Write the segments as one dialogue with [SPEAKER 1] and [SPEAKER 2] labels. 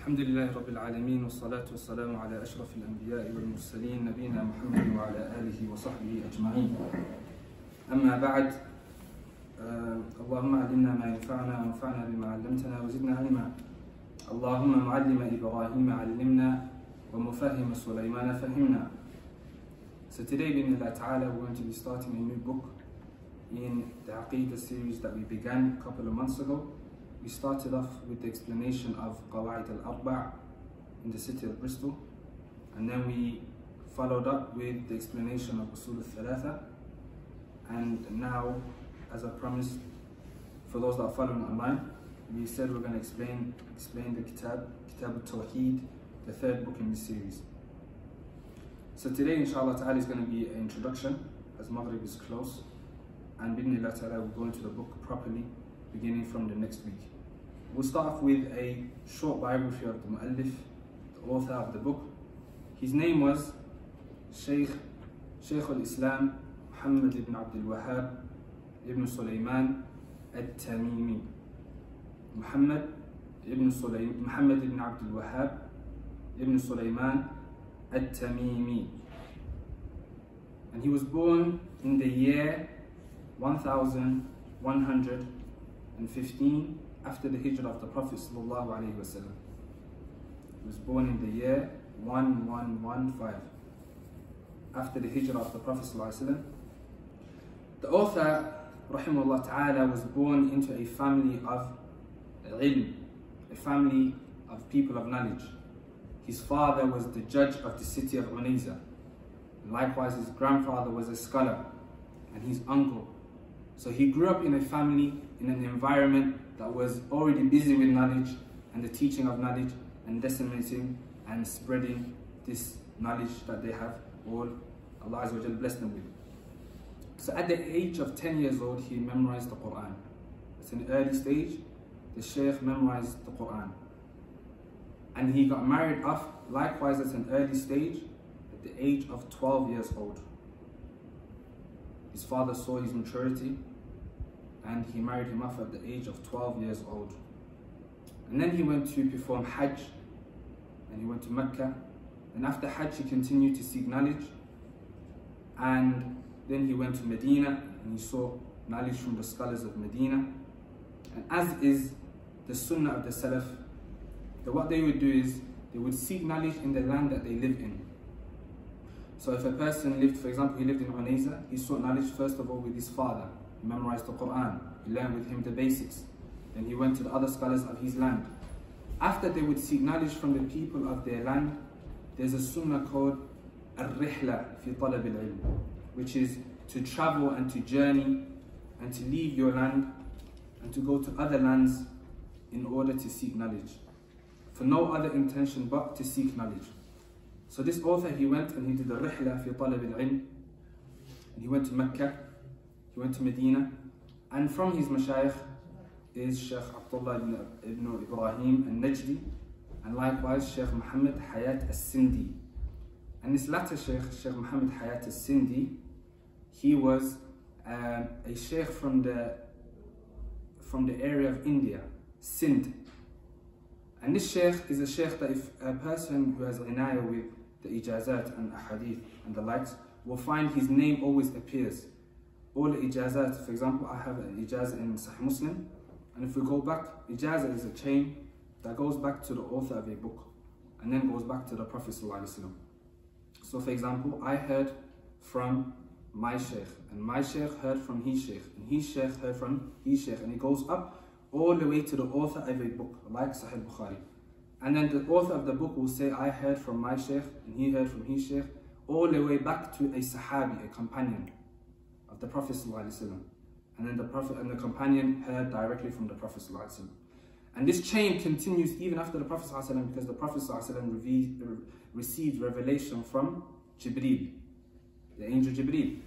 [SPEAKER 1] الحمد لله رب العالمين والصلاة والسلام على أشرف الأنبياء والمرسلين نبينا محمد وعلى آله وصحبه أجمعين. أما بعد آه اللهم علمنا ما ينفعنا وانفعنا بما علمتنا وزدنا علما. اللهم معلم إبراهيم علمنا ومفهم سليمان فهمنا. So today, بإذن ta'ala, we're going to be starting a new book in the Aqidah series that we began a couple of months ago. We started off with the explanation of Qawaid al-Arba' in the city of Bristol. And then we followed up with the explanation of Usul al-Thalatha. And now, as I promised, for those that are following online, we said we're going to explain explain the Kitab, Kitab al-Tawheed, the third book in this series. So today, inshallah ta'ala, is going to be an introduction, as Maghrib is close. And bidnillah ta'ala, we'll go into the book properly, beginning from the next week. We'll start off with a short biography of the Mu'allif, the author of the book. His name was Shaykh, Shaykh al-Islam Muhammad ibn Abdul Wahhab ibn Sulaiman al-Tamimi. Muhammad ibn Sulaym, Muhammad ibn Abdul Wahhab ibn Sulaiman al-Tamimi. And he was born in the year 1115 after the hijrah of the Prophet sallallahu. He was born in the year 1115 after the hijrah of the Prophet sallallahu. The author, rahimahullah ta'ala, was born into a family of ilm, a family of people of knowledge. His father was the judge of the city of Unayza. Likewise, his grandfather was a scholar and his uncle. So he grew up in a family, in an environment that was already busy with knowledge and the teaching of knowledge and disseminating and spreading this knowledge that they have all Allah Azza wa blessed them with. So at the age of 10 years old, he memorized the Quran. It's an early stage. The Shaykh memorized the Quran. And he got married off, likewise at an early stage, at the age of 12 years old. His father saw his maturity and he married him off at the age of 12 years old. And then he went to perform Hajj and he went to Mecca. And after Hajj, he continued to seek knowledge. And then he went to Medina and he saw knowledge from the scholars of Medina. And as is the sunnah of the Salaf, that what they would do is they would seek knowledge in the land that they live in. So if a person lived, for example, he lived in Unayza, he sought knowledge first of all with his father. He memorized the Quran. He learned with him the basics. Then he went to the other scholars of his land. After they would seek knowledge from the people of their land, there's a sunnah called Ar-Rihla fi talab al-ilm, which is to travel and to journey and to leave your land and to go to other lands in order to seek knowledge. For no other intention but to seek knowledge. So this author, he went and he did a rihla fi talab al-ilm. And he went to Mecca, he went to Medina, and from his mashayikh is Sheikh Abdullah ibn, ibn Ibrahim al-Najdi, and likewise Sheikh Muhammad Hayat al-Sindi. And this latter Sheikh, Sheikh Muhammad Hayat al-Sindi, he was um, a Sheikh from the, from the area of India, Sindh. And this Sheikh is a Sheikh that if a person who has inayah with the ijazat and ahadith and the likes will find his name always appears. All ijazat, for example, I have an ijazah in Sahih Muslim, and if we go back, ijazah is a chain that goes back to the author of a book and then goes back to the Prophet. So, for example, I heard from my sheikh, and my sheikh heard from his sheikh, and his sheikh heard from his sheikh, and it goes up all the way to the author of a book, like Sahih Bukhari. And then the author of the book will say, I heard from my sheikh, and he heard from his sheikh, all the way back to a sahabi, a companion the Prophet And then the Prophet and the companion heard directly from the Prophet And this chain continues even after the Prophet because the Prophet received revelation from Jibreel, the angel Jibreel.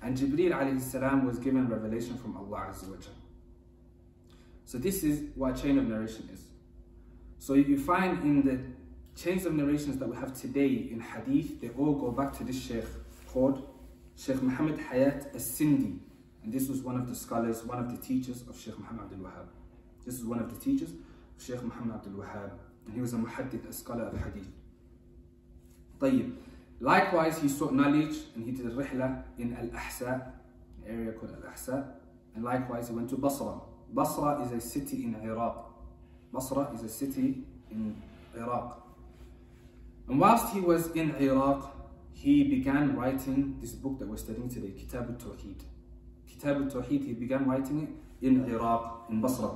[SPEAKER 1] And Jibreel was given revelation from Allah so this is what chain of narration is. So you find in the chains of narrations that we have today in hadith, they all go back to this sheikh called Sheikh Muhammad Hayat as-Sindi. And this was one of the scholars, one of the teachers of Sheikh Muhammad Abdul Wahhab. This is one of the teachers Sheikh Muhammad Abdul Wahhab, and he was a muhaddith, a scholar of hadith. طيب. Likewise, he sought knowledge and he did a rihla in Al-Ahsa, an area called Al-Ahsa. And likewise, he went to Basra. Basra is a city in Iraq. Basra is a city in Iraq. And whilst he was in Iraq, he began writing this book that we're studying today, Kitab al-Tawheed. Kitab al-Tawheed, he began writing it in Iraq, in Basra.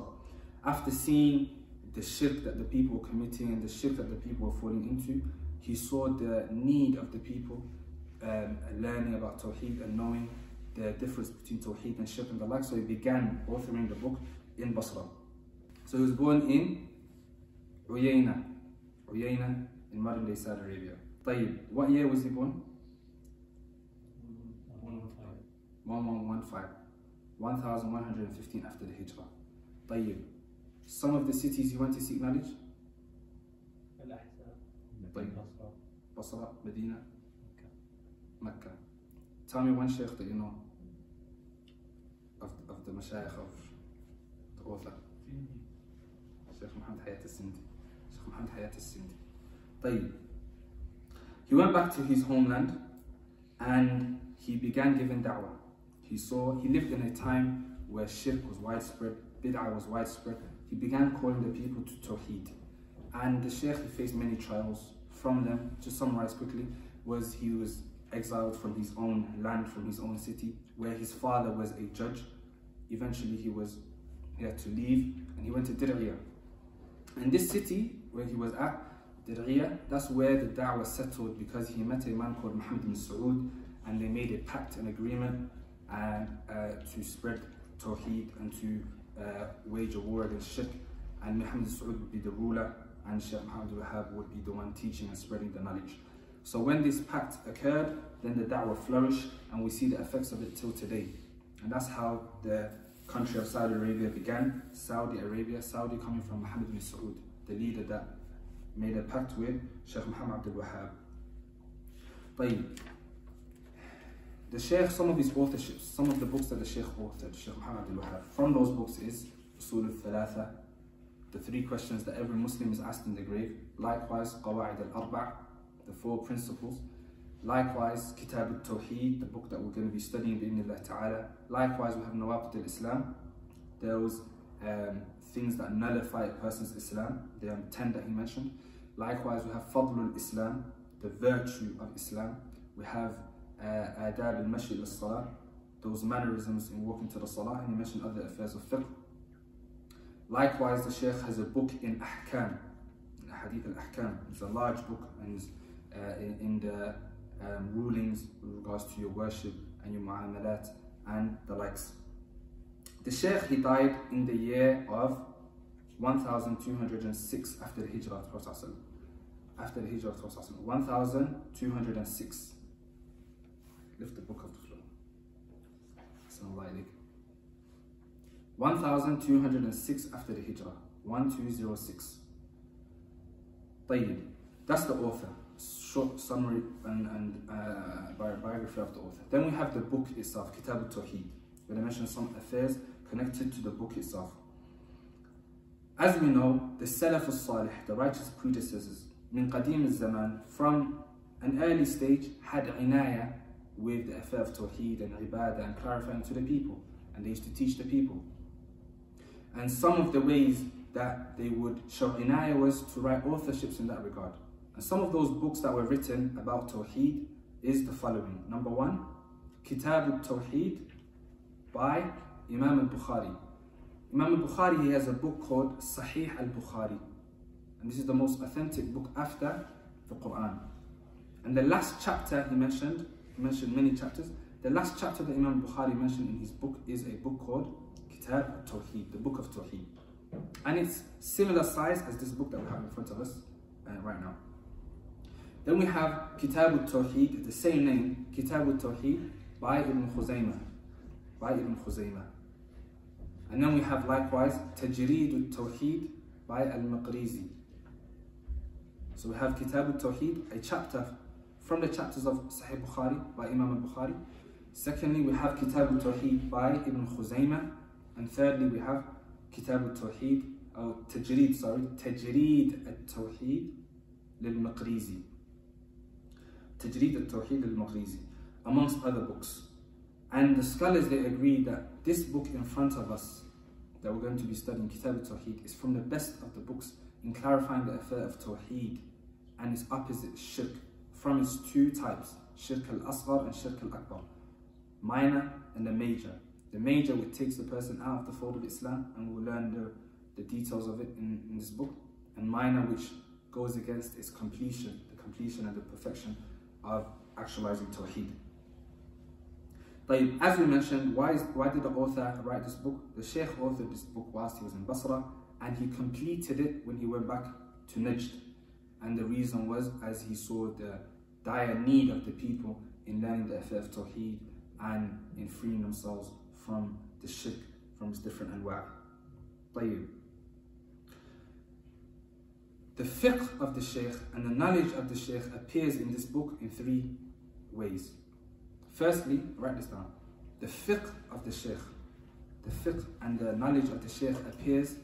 [SPEAKER 1] After seeing the shirk that the people were committing and the shirk that the people were falling into, he saw the need of the people um, learning about Tawheed and knowing the difference between Tawheed and Shirk and the like. So he began authoring the book in Basra. So he was born in Uyayna, Uyayna in modern day Saudi Arabia. طيب, what year was he born? 1115. 1115 after the Hijrah. طيب. Some of the cities he went to seek knowledge? طيب. Basra, Medina, Mecca. Tell me one sheikh that you know of, of the mashayikh of the author. Sheikh Muhammad Hayat al-Sindi. Sheikh Muhammad Hayat al-Sindi. طيب. He went back to his homeland and he began giving da'wah. He saw, he lived in a time where shirk was widespread, bid'ah was widespread. He began calling the people to tawheed. And the sheikh, he faced many trials from them. To summarize quickly, was he was exiled from his own land, from his own city, where his father was a judge. Eventually he was, he had to leave and he went to Dir'iyah. And this city where he was at, Dir'iyah, that's where the da'wah settled because he met a man called Muhammad bin Saud and they made a pact, an agreement and uh, to spread Tawheed and to uh, wage a war against Shirk. And Muhammad bin Saud would be the ruler and Shaykh Muhammad Wahab would be the one teaching and spreading the knowledge. So when this pact occurred, then the da'wah flourished and we see the effects of it till today. And that's how the country of Saudi Arabia began. Saudi Arabia, Saudi coming from Muhammad bin Saud, the leader that made a pact with Sheikh Muhammad Abdul Wahab. طيب. The Sheikh, some of his authorships, some of the books that the Sheikh authored, Sheikh Muhammad Abdul Wahab, from those books is Usul al-Thalatha, the three questions that every Muslim is asked in the grave. Likewise, Qawa'id al-Arba', the four principles. Likewise, Kitab al-Tawheed, the book that we're going to be studying bi'inillah ta'ala. Likewise, we have Nawaqid al-Islam, those um, things that nullify a person's Islam. There are 10 that he mentioned. Likewise, we have Fadl al-Islam, the virtue of Islam. We have uh, Adab al-Mashi al-Salah, those mannerisms in walking to the Salah, and he mentioned other affairs of fiqh. Likewise, the Shaykh has a book in Ahkam, Hadith al-Ahkam. It's a large book and uh, in, in, the um, rulings with regards to your worship and your mu'amalat and the likes. The Sheikh, he died in the year of 1206 after the Hijrah of Prophet After the Hijrah of Prophet 1206. Lift the book off the floor. 1206 after the Hijrah. 1206. That's the author. Short summary and, and uh, biography of the author. Then we have the book itself, Kitab al-Tawheed, where they mention some affairs connected to the book itself. As we know, the Salaf al-Salih, the righteous predecessors, min qadim al-zaman, from an early stage, had inaya with the affair of Tawheed and Ibadah and clarifying to the people. And they used to teach the people. And some of the ways that they would show inaya was to write authorships in that regard. And some of those books that were written about Tawheed is the following. Number one, Kitab al-Tawheed by Imam al-Bukhari. Imam al-Bukhari, he has a book called Sahih al-Bukhari. And this is the most authentic book after the Quran. And the last chapter he mentioned, he mentioned many chapters, the last chapter that Imam Bukhari mentioned in his book is a book called Kitab al-Tawheed, the book of Tawheed. And it's similar size as this book that we have in front of us uh, right now. Then we have Kitab al-Tawheed, the same name, Kitab al-Tawheed by Ibn Khuzaymah. By Ibn Khuzaymah. And then we have likewise Tajreed al-Tawheed by Al-Maqrizi. So we have Kitab al-Tawheed, a chapter from the chapters of Sahih Bukhari by Imam al-Bukhari. Secondly, we have Kitab al-Tawheed by Ibn Khuzaymah. And thirdly, we have Kitab al-Tawheed, or Tajreed, sorry, Tajreed al-Tawheed lil-Maqrizi. Tajreed al-Tawheed lil-Maqrizi, amongst other books. And the scholars, they agree that this book in front of us that we're going to be studying, Kitab al-Tawheed, is from the best of the books in clarifying the affair of Tawheed and its opposite, Shirk, from its two types, Shirk al-Asghar and Shirk al-Akbar, minor and the major. The major which takes the person out of the fold of Islam and we'll learn the, the details of it in, in this book, and minor which goes against its completion, the completion and the perfection of actualizing Tawheed as we mentioned, why, is, why did the author write this book? The Sheikh authored this book whilst he was in Basra and he completed it when he went back to Najd. And the reason was as he saw the dire need of the people in learning the affair of Tawheed and in freeing themselves from the shirk, from its different anwa'. طيب. The fiqh of the Shaykh and the knowledge of the Shaykh appears in this book in three ways. Firstly, write this down. The fiqh of the Shaykh, the fiqh and the knowledge of the Shaykh appears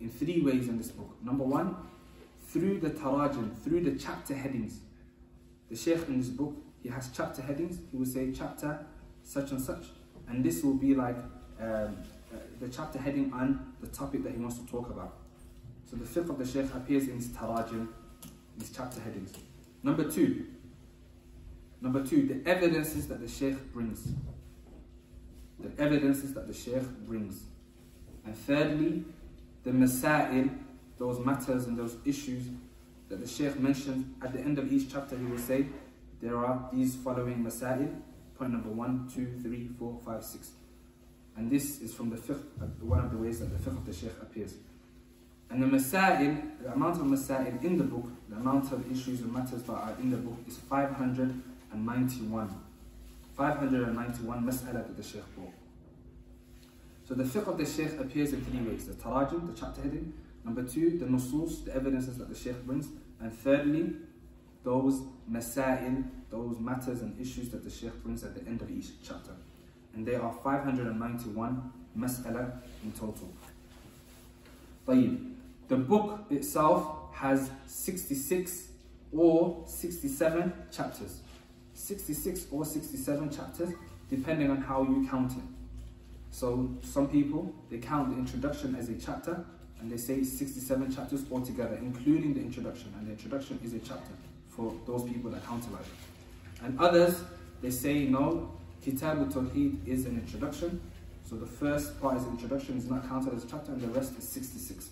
[SPEAKER 1] in three ways in this book. Number one, through the tarajim, through the chapter headings. The Shaykh in this book, he has chapter headings. He will say chapter such and such, and this will be like um, uh, the chapter heading on the topic that he wants to talk about. So the fiqh of the Shaykh appears in his tarajim, his chapter headings. Number two, Number two, the evidences that the Sheikh brings. The evidences that the Sheikh brings. And thirdly, the masail, those matters and those issues that the Sheikh mentions at the end of each chapter, he will say, there are these following masail, point number one, two, three, four, five, six. And this is from the fiqh, uh, one of the ways that the fiqh of the Sheikh appears. And the masail, the amount of masail in the book, the amount of issues and matters that are in the book is 500 and 91. 591 mas'ala that the Shaykh brought. So the fiqh of the Shaykh appears in three ways. The tarajim, the chapter heading. Number two, the nusus, the evidences that the Shaykh brings. And thirdly, those masail, those matters and issues that the Shaykh brings at the end of each chapter. And there are 591 mas'ala in total. طيب. The book itself has 66 or 67 chapters. 66 or 67 chapters, depending on how you count it. So some people, they count the introduction as a chapter, and they say 67 chapters altogether, including the introduction. And the introduction is a chapter for those people that count it like And others, they say no, Kitab al-Tawheed is an introduction. So the first part is introduction, is not counted as a chapter, and the rest is 66.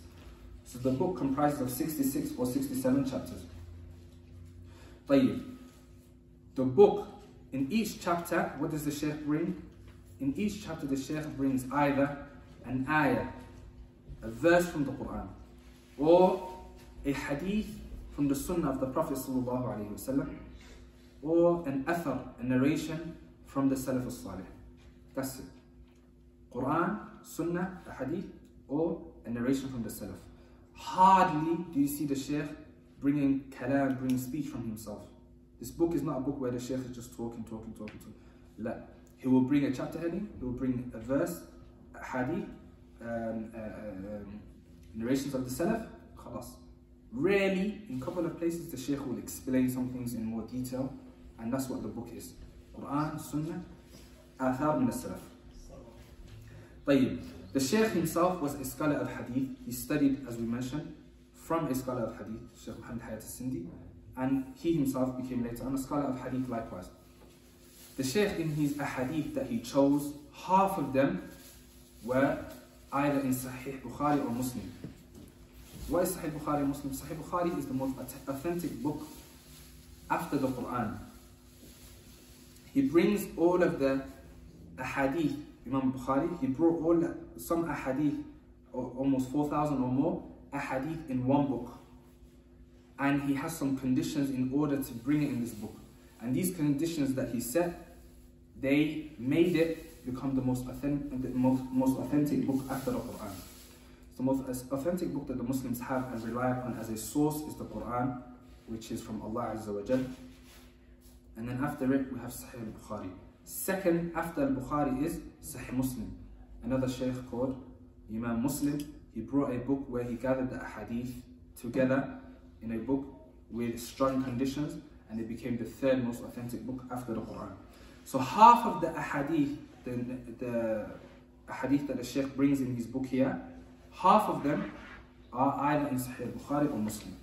[SPEAKER 1] So the book comprises of 66 or 67 chapters. طيب the book, in each chapter, what does the Shaykh bring? In each chapter, the Shaykh brings either an ayah, a verse from the Quran, or a hadith from the Sunnah of the Prophet وسلم, or an athar, a narration from the Salaf al-Salih. That's it. Quran, Sunnah, a hadith, or a narration from the Salaf. Hardly do you see the Shaykh bringing kalam, bringing speech from himself. This book is not a book where the Sheikh is just talking, talking, talking, talking. La. He will bring a chapter heading, he will bring a verse, a hadith, um, uh, um, narrations of the Salaf, khalas. Rarely, in a couple of places, the Sheikh will explain some things in more detail, and that's what the book is. Quran, Sunnah, Athar min al-Salaf. طيب. The Sheikh himself was a scholar of hadith. He studied, as we mentioned, from a scholar of hadith, Sheikh Muhammad Hayat al-Sindi and he himself became later on a scholar of hadith likewise. The Shaykh in his ahadith that he chose, half of them were either in Sahih Bukhari or Muslim. What is Sahih Bukhari Muslim? Sahih Bukhari is the most authentic book after the Quran. He brings all of the ahadith, Imam Bukhari, he brought all some ahadith, almost 4,000 or more, ahadith in one book and he has some conditions in order to bring it in this book. And these conditions that he set, they made it become the most authentic, the most, most authentic book after the Quran. The most authentic book that the Muslims have and rely upon as a source is the Quran, which is from Allah Azza wa Jal. And then after it, we have Sahih al-Bukhari. Second after al-Bukhari is Sahih Muslim. Another Shaykh called Imam Muslim, he brought a book where he gathered the hadith together in a book with strong conditions and it became the third most authentic book after the Quran. So half of the ahadith, the, the ahadith that the Sheikh brings in his book here, half of them are either in Sahih Bukhari or Muslim.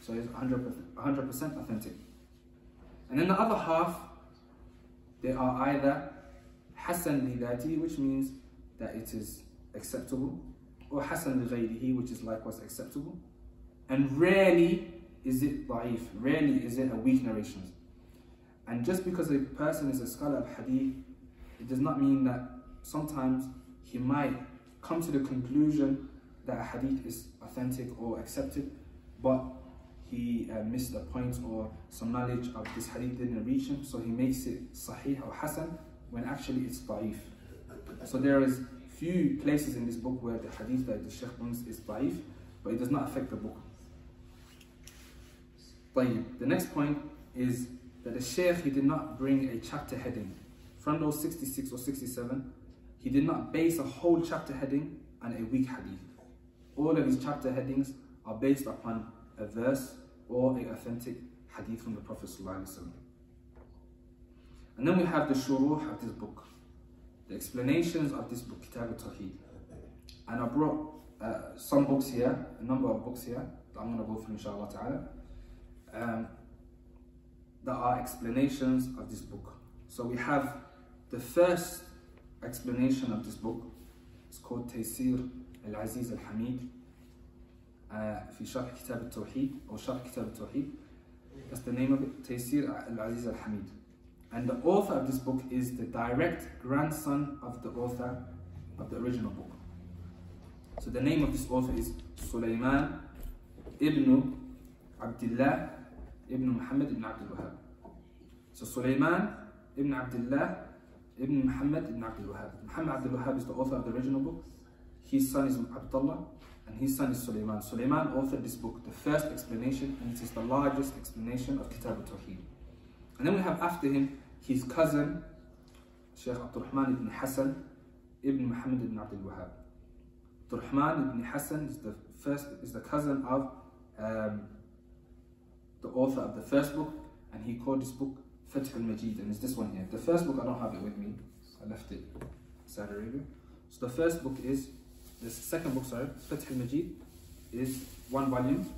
[SPEAKER 1] So it's 100%, 100% authentic. And then the other half, they are either Hasan li which means that it is acceptable, or Hasan li which is likewise acceptable. And rarely is it da'if, rarely is it a weak narration. And just because a person is a scholar of hadith, it does not mean that sometimes he might come to the conclusion that a hadith is authentic or accepted, but he uh, missed a point or some knowledge of this hadith didn't reach him, so he makes it sahih or hasan when actually it's da'if. So there is few places in this book where the hadith that the Sheikh brings is da'if, but it does not affect the book. The next point is that the Shaykh he did not bring a chapter heading. From those 66 or 67, he did not base a whole chapter heading on a weak hadith. All of his chapter headings are based upon a verse or a authentic hadith from the Prophet And then we have the shuruh of this book, the explanations of this book, Kitab al-Tawheed. And I brought uh, some books here, a number of books here, that I'm going to go through inshallah ta'ala um, there are explanations of this book. So we have the first explanation of this book. It's called Taysir Al-Aziz Al-Hamid في شرح كتاب التوحيد أو شرح كتاب التوحيد. That's the name of it, Taysir Al-Aziz Al-Hamid. And the author of this book is the direct grandson of the author of the original book. So the name of this author is Sulaiman ibn Abdullah ibn Muhammad ibn Abdul Wahhab. So Sulaiman ibn Abdullah ibn Muhammad ibn Abdul Wahhab. Muhammad Abdul Wahhab is the author of the original book. His son is Abdullah and his son is Sulaiman. Sulaiman authored this book, the first explanation, and it is the largest explanation of Kitab al-Tawheed. And then we have after him his cousin, Sheikh Abdul Rahman ibn Hassan ibn Muhammad ibn Abdul Wahhab. Abdul Rahman ibn Hassan is the first, is the cousin of um, the author of the first book, and he called this book Fath al-Majid, and it's this one here. The first book, I don't have it with me. I left it Saudi Arabia. So the first book is, the second book, sorry, Fath al-Majid, is one volume,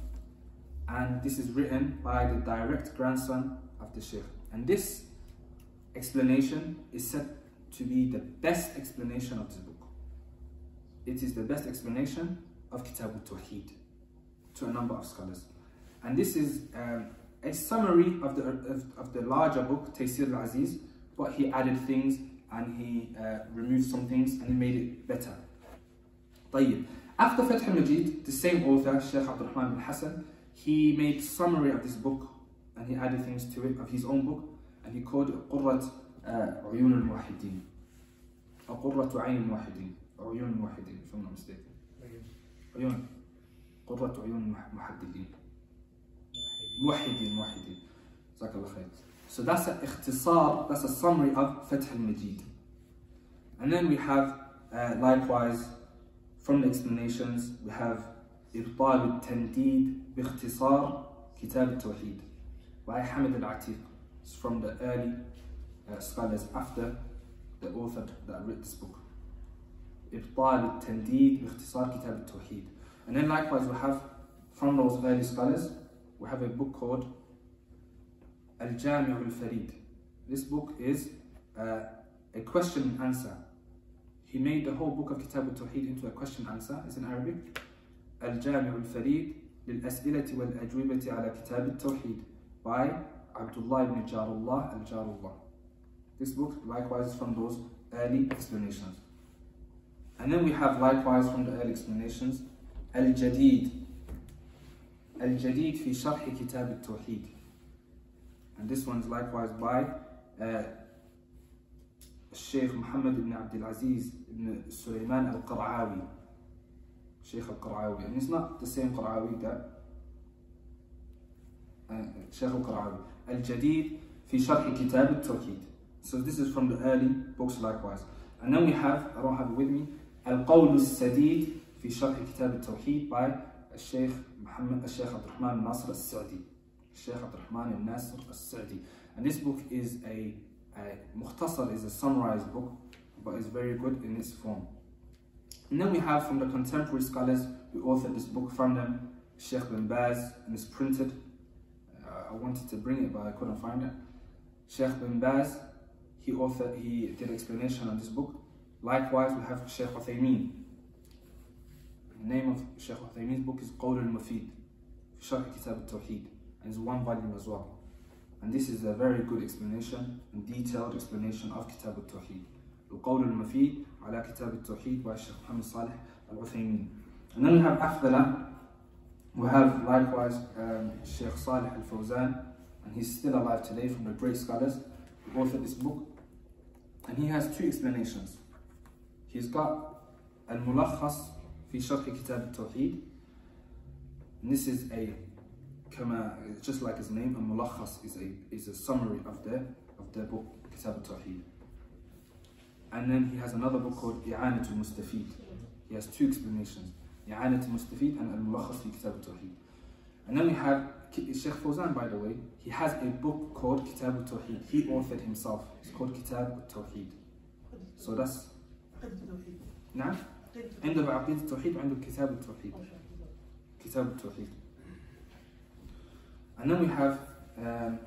[SPEAKER 1] and this is written by the direct grandson of the Sheikh. And this explanation is said to be the best explanation of this book. It is the best explanation of Kitab al-Tawheed to a number of scholars. And this is um, a summary of the, of, of, the larger book, Taysir al-Aziz, but he added things and he uh, removed some things and he made it better. طيب. After Fath al-Majid, the same author, Sheikh Abdul Rahman bin Hassan, he made summary of this book and he added things to it of his own book and he called it قرة عيون الموحدين أو قرة عين الموحدين عيون الموحدين if I'm not mistaken عيون قرة عيون المحددين موحدين موحدين جزاك الله خير so that's an اختصار that's a summary of فتح المجيد and then we have uh, likewise from the explanations we have إبطال التنديد باختصار كتاب التوحيد by Hamid al-Atiq it's from the early uh, scholars after the author that wrote this book إبطال التنديد باختصار كتاب التوحيد and then likewise we have from those early scholars we have a book called Al Jami' al Farid. This book is uh, a question and answer. He made the whole book of Kitab al Tawheed into a question and answer. It's in Arabic. Al Jami' al Farid للأسئلة والأجوبة على كتاب التوحيد by Abdullah ibn Jarullah al Jarullah. This book likewise is from those early explanations. And then we have likewise from the early explanations Al Jadid الجديد في شرح كتاب التوحيد. And this one is likewise by uh, الشيخ محمد بن عبد العزيز بن سليمان القرعاوي. الشيخ القرعاوي. And it's not the same قرعاوي that الشيخ القرعاوي. الجديد في شرح كتاب التوحيد. So this is from the early books likewise. And then we have I don't have it with me القول السديد في شرح كتاب التوحيد by الشيخ محمد الشيخ عبد الرحمن الناصر السعدي الشيخ عبد الرحمن الناصر السعدي and this book is a, a مختصر is a summarized book but it's very good in its form and then we have from the contemporary scholars who authored this book from them Sheikh bin Baz and it's printed uh, I wanted to bring it but I couldn't find it Sheikh bin Baz he authored he did explanation on this book likewise we have Sheikh Uthaymeen the name of Sheikh Uthaymeen's book is Qawl al-Mufid في شرح كتاب التوحيد and it's one volume as well and this is a very good explanation and detailed explanation of Kitab al-Tawheed القول المفيد على كتاب التوحيد by Sheikh Muhammad Salih al-Uthaymeen and then we have after that we have likewise um, Sheikh Salih al-Fawzan and he's still alive today from the great scholars who authored this book and he has two explanations he's got al-Mulakhas في شرح كتاب التوحيد. This is a كما just like his name a ملخص is a is a summary of the of the book كتاب التوحيد. And then he has another book called إعانة المستفيد. He has two explanations. إعانة المستفيد and الملخص في كتاب التوحيد. And then we have Sheikh Fawzan. by the way he has a book called كتاب التوحيد. He authored himself. It's called كتاب التوحيد. So that's نعم؟ عنده عقيده التوحيد وعنده كتاب التوحيد. كتاب التوحيد. And then we have um,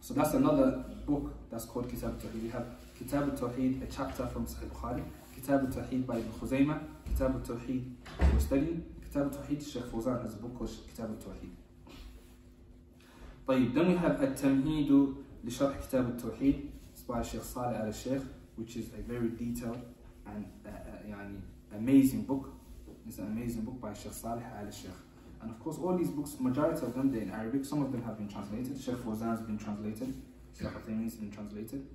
[SPEAKER 1] so that's another book that's called كتاب التوحيد. We have كتاب التوحيد a chapter from صحيح البخاري كتاب التوحيد by ابن خزيمه كتاب التوحيد المستلي كتاب التوحيد الشيخ فوزان has a book called كتاب التوحيد. طيب then we have التمهيد لشرح كتاب التوحيد. By الشيخ صالح على الشيخ which is a very detailed and uh, uh, يعني amazing book. It's an amazing book by Sheikh Saleh al-Sheikh. And of course all these books majority of them they're in Arabic. Some of them have been translated. Sheikh Fawzan has been translated. Sheikh Uthaymeen has been translated.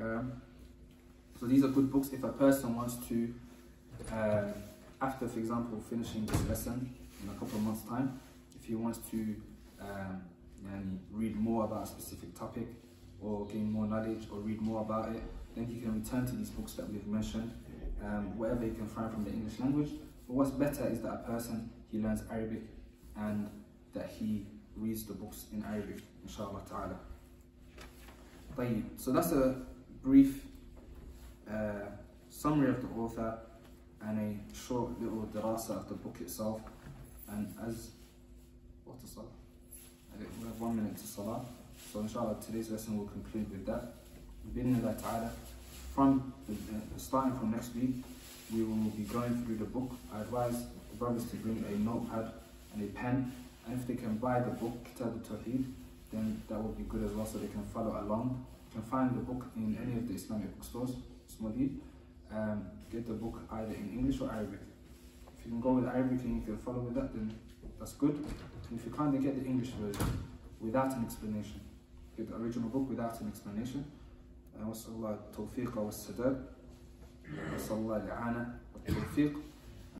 [SPEAKER 1] Um, so these are good books. If a person wants to uh, after for example finishing this lesson in a couple of months time if he wants to um, yani, read more about a specific topic or gain more knowledge or read more about it then he can return to these books that we've mentioned um, whatever he can find from the English language but what's better is that a person he learns Arabic and that he reads the books in Arabic inshallah ta'ala طيب so that's a brief uh, summary of the author and a short little dirasa of the book itself and as what is salah okay, we have one minute to salah so inshallah today's lesson will conclude with that Bismillah ta'ala from uh, starting from next week we will be going through the book. I advise the brothers to bring a notepad and a pen and if they can buy the book Kitab al-Tawheed then that would be good as well so they can follow along. You can find the book in any of the Islamic bookstores Smadi um, get the book either in English or Arabic. If you can go with Arabic and you can follow with that then that's good. And if you can't then get the English version without an explanation. Get the original book without an explanation نسأل الله التوفيق والسداد نسأل الله الإعانة والتوفيق.